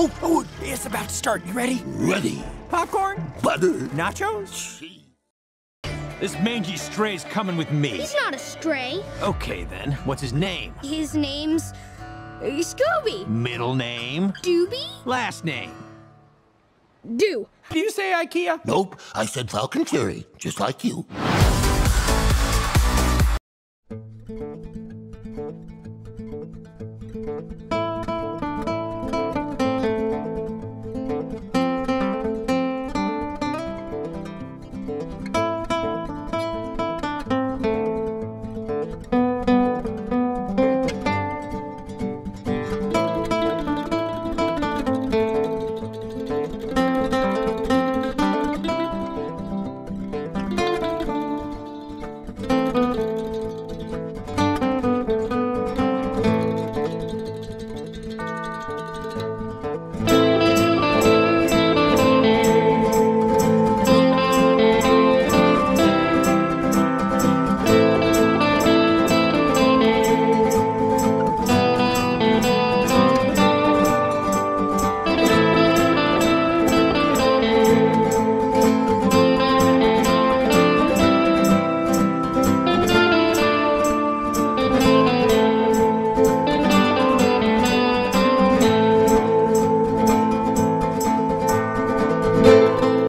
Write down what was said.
Oh, oh, it's about to start. You ready? Ready. Popcorn? Butter. Nachos? This mangy stray's coming with me. He's not a stray. Okay then, what's his name? His name's uh, Scooby. Middle name? Doobie? Last name? Doo. Do you say IKEA? Nope, I said Falcon Fury, just like you.